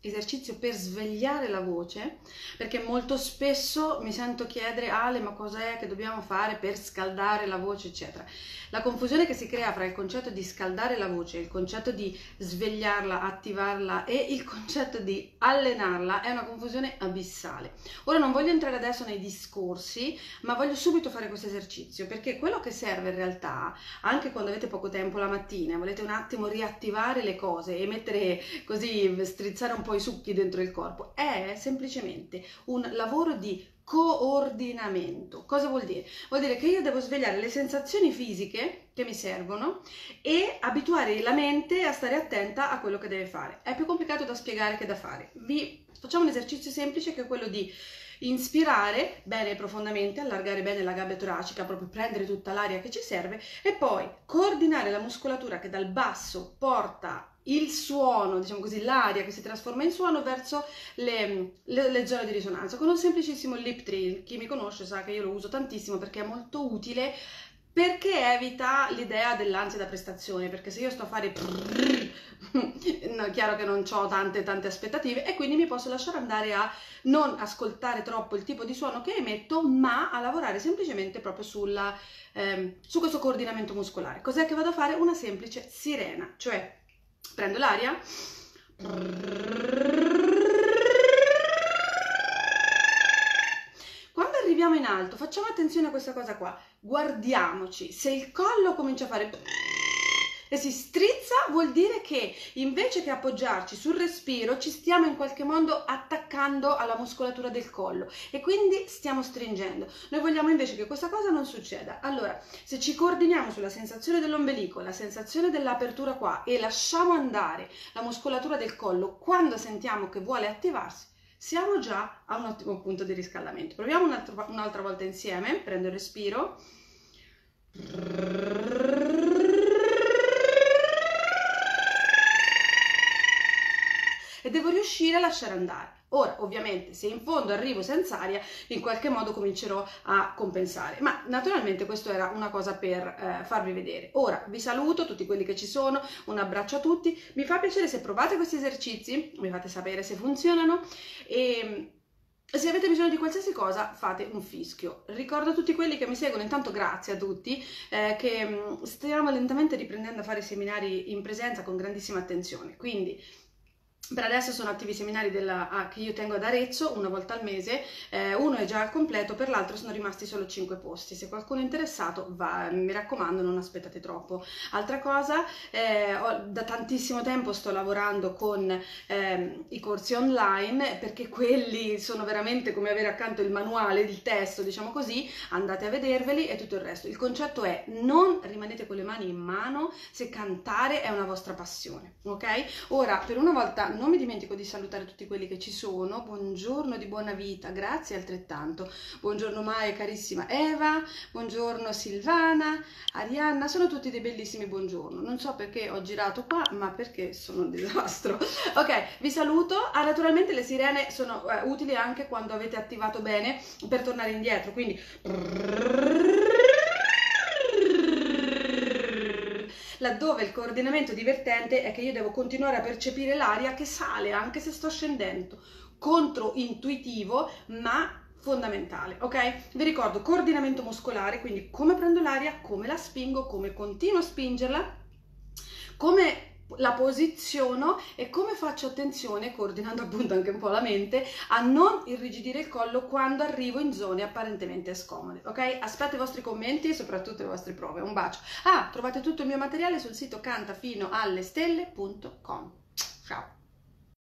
esercizio per svegliare la voce, perché molto spesso mi sento chiedere Ale, ma cos'è che dobbiamo fare per scaldare la voce, eccetera. La confusione che si crea fra il concetto di scaldare la voce, il concetto di svegliarla, attivarla e il concetto di allenarla è una confusione abissale. Ora non voglio entrare adesso nei discorsi, ma voglio subito fare questo esercizio, perché quello che serve in realtà, anche quando avete poco tempo la mattina, volete un attimo riattivare le cose e mettere così, strizzare un po' i succhi dentro il corpo, è semplicemente un lavoro di coordinamento. Cosa vuol dire? Vuol dire che io devo svegliare le sensazioni fisiche che mi servono e abituare la mente a stare attenta a quello che deve fare. È più complicato da spiegare che da fare. Vi facciamo un esercizio semplice che è quello di inspirare bene profondamente, allargare bene la gabbia toracica, proprio prendere tutta l'aria che ci serve e poi coordinare la muscolatura che dal basso porta il suono, diciamo così, l'aria che si trasforma in suono verso le, le, le, zone di risonanza con un semplicissimo lip trill. Chi mi conosce sa che io lo uso tantissimo perché è molto utile perché evita l'idea dell'ansia da prestazione, perché se io sto a fare no, è chiaro che non ho tante tante aspettative e quindi mi posso lasciare andare a non ascoltare troppo il tipo di suono che emetto, ma a lavorare semplicemente proprio sulla, ehm, su questo coordinamento muscolare. Cos'è che vado a fare? Una semplice sirena, cioè prendo l'aria. Quando arriviamo in alto, facciamo attenzione a questa cosa qua. Guardiamoci, se il collo comincia a fare e si strizza vuol dire che invece che appoggiarci sul respiro ci stiamo in qualche modo attaccando alla muscolatura del collo e quindi stiamo stringendo. Noi vogliamo invece che questa cosa non succeda. Allora, se ci coordiniamo sulla sensazione dell'ombelico, la sensazione dell'apertura qua e lasciamo andare la muscolatura del collo quando sentiamo che vuole attivarsi, siamo già a un ottimo punto di riscaldamento. Proviamo un'altra volta insieme, prendo il respiro. E devo riuscire a lasciare andare. Ora, ovviamente, se in fondo arrivo senza aria, in qualche modo comincerò a compensare. Ma naturalmente questo era una cosa per eh, farvi vedere. Ora vi saluto tutti quelli che ci sono, un abbraccio a tutti. Mi fa piacere se provate questi esercizi, mi fate sapere se funzionano e se avete bisogno di qualsiasi cosa fate un fischio. Ricordo a tutti quelli che mi seguono, intanto grazie a tutti, eh, che mm, stiamo lentamente riprendendo a fare seminari in presenza con grandissima attenzione. Quindi per adesso sono attivi i seminari della, ah, che io tengo ad Arezzo una volta al mese, eh, uno è già al completo, per l'altro sono rimasti solo 5 posti. Se qualcuno è interessato, va, mi raccomando, non aspettate troppo. Altra cosa, eh, ho, da tantissimo tempo sto lavorando con eh, i corsi online perché quelli sono veramente come avere accanto il manuale, il testo, diciamo così, andate a vederveli e tutto il resto. Il concetto è non rimanete con le mani in mano se cantare è una vostra passione, ok? Ora, per una volta non mi dimentico di salutare tutti quelli che ci sono. Buongiorno di buona vita, grazie altrettanto. Buongiorno Mai, carissima Eva, buongiorno Silvana, Arianna, sono tutti dei bellissimi buongiorno. Non so perché ho girato qua, ma perché sono un disastro. Ok, vi saluto. Ah, naturalmente le sirene sono eh, utili anche quando avete attivato bene per tornare indietro, quindi laddove il coordinamento divertente è che io devo continuare a percepire l'aria che sale anche se sto scendendo, controintuitivo ma fondamentale, ok? Vi ricordo coordinamento muscolare, quindi come prendo l'aria, come la spingo, come continuo a spingerla, come la posiziono e come faccio attenzione, coordinando appunto anche un po' la mente, a non irrigidire il collo quando arrivo in zone apparentemente scomode, ok? Aspetto i vostri commenti e soprattutto le vostre prove. Un bacio. Ah, trovate tutto il mio materiale sul sito cantafinoallestelle.com. Ciao!